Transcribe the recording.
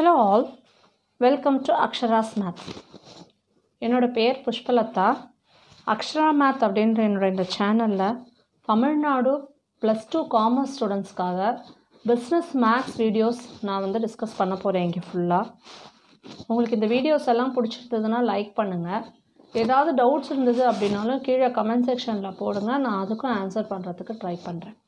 Hello all welcome to Akshara's math என்னோடய பேர் Pushpalatha. Akshara math அப்படின்ற என்னோட இந்த சேனலில் தமிழ்நாடு ப்ளஸ் டூ காமர்ஸ் ஸ்டூடெண்ட்ஸ்க்காக பிஸ்னஸ் மேக்ஸ் வீடியோஸ் நான் வந்து டிஸ்கஸ் பண்ண போகிறேன் இங்கே ஃபுல்லாக உங்களுக்கு இந்த வீடியோஸ் எல்லாம் பிடிச்சிருந்ததுன்னா லைக் பண்ணுங்கள் ஏதாவது டவுட்ஸ் இருந்தது அப்படின்னாலும் கீழே கமெண்ட் செக்ஷனில் போடுங்க. நான் அதுக்கும் ஆன்சர் பண்ணுறதுக்கு ட்ரை பண்ணுறேன்